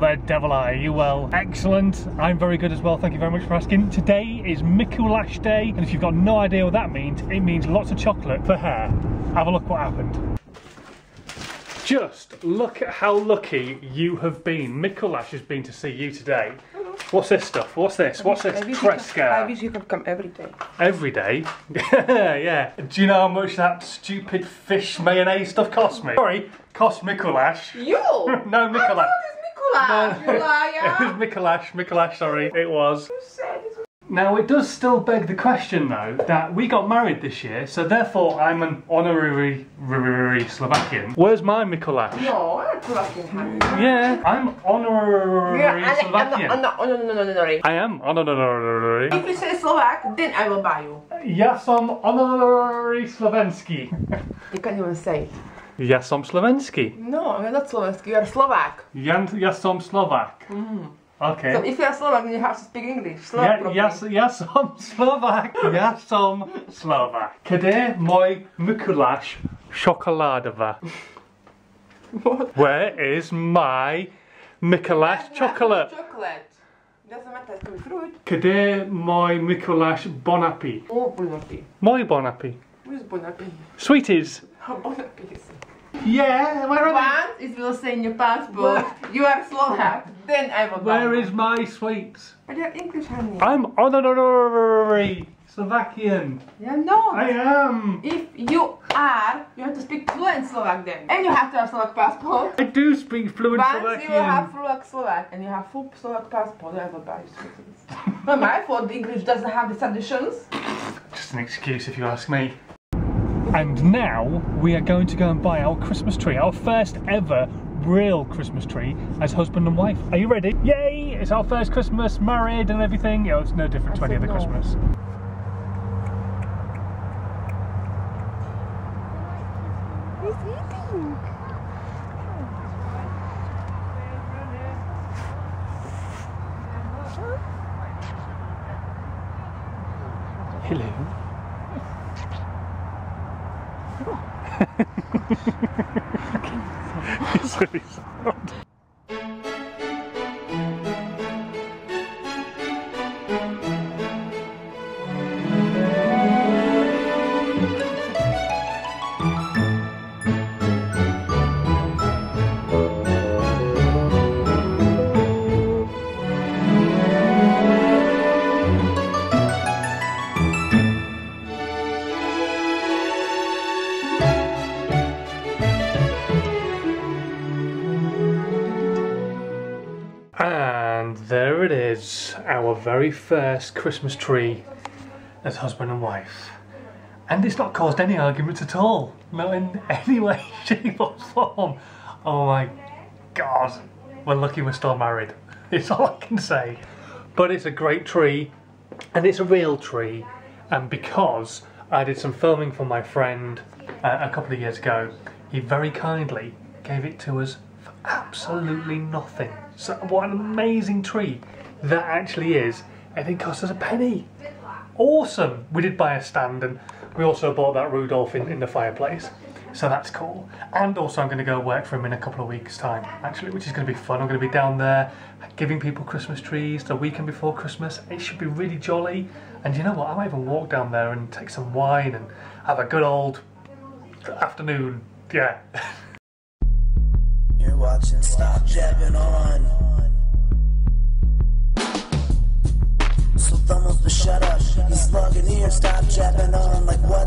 devil eye? Are you well? Excellent. I'm very good as well. Thank you very much for asking. Today is Mikulash Day, and if you've got no idea what that means, it means lots of chocolate for hair. Have a look what happened. Just look at how lucky you have been. Mikulash has been to see you today. Hello. What's this stuff? What's this? What's this? I wish, you Tresca. could, I wish you could come every day. Every day? yeah. Do you know how much that stupid fish mayonnaise stuff cost me? Sorry, cost Mikulash. You? No, Mikulash. You it was Mikulash, Mikulash, sorry, it was. You said it was- Now, it does still beg the question, though, that we got married this year, so therefore I'm an honorary honorary Slovakian. Where's my Mikulash? No, I'm Slovakian. Yeah, I'm honorary Yeah, I'm I'm Slovakian. I'm not, no, no, no, no, no. I am honorary. If you say Slovak, then I will buy you. Ja som honorary Slovenski. You can't even say. Ja som Slovenski. No, you're not Slovak, you're Slovak. Ja, ja som Slovak. Okay. So if you're Slovak, then you have to speak English. Ja, Slovak ja, properly. ja som Slovak. Ja som Slovak. Kde môj Mikuláš čokoládová? What? Where is my Mikuláš chocolate? Chocolate. Doesn't matter, it could be fruit. Kde môj Mikuláš Bon Oh, Bon Appétit. Môj Bon Appétit. Where's Bon Sweeties. Oh, Bon Appétit. Yeah, where are Once it will say in your passport, you are Slovak, then I will Where you. my sweets? But you're English, honey. I'm honorary Slovakian. Yeah, no. I am. If you are, you have to speak fluent Slovak then. And you have to have Slovak passport. I do speak fluent Once you have fluent Slovak and you have full Slovak passport, I will buy you sweeties. Not my fault, the English doesn't have these additions. Just an excuse if you ask me. And now we are going to go and buy our Christmas tree, our first ever real Christmas tree as husband and wife. Are you ready? Yay! It's our first Christmas, married and everything. Yeah, it's no different to any other no. Christmas. He's. Silly sound. And there it is, our very first Christmas tree as husband and wife. And it's not caused any arguments at all. Not in any way, shape or form. Oh my god. We're lucky we're still married. It's all I can say. But it's a great tree and it's a real tree. And because I did some filming for my friend uh, a couple of years ago, he very kindly gave it to us for absolutely nothing. So what an amazing tree that actually is. And it cost us a penny. Awesome! We did buy a stand and we also bought that Rudolph in, in the fireplace. So that's cool. And also I'm going to go work for him in a couple of weeks time actually, which is going to be fun. I'm going to be down there giving people Christmas trees the weekend before Christmas. It should be really jolly. And you know what? I might even walk down there and take some wine and have a good old afternoon. Yeah. Watching Stop Jabbing On. So thumbs to shut up. He's slugging here, stop jabbing on. Like what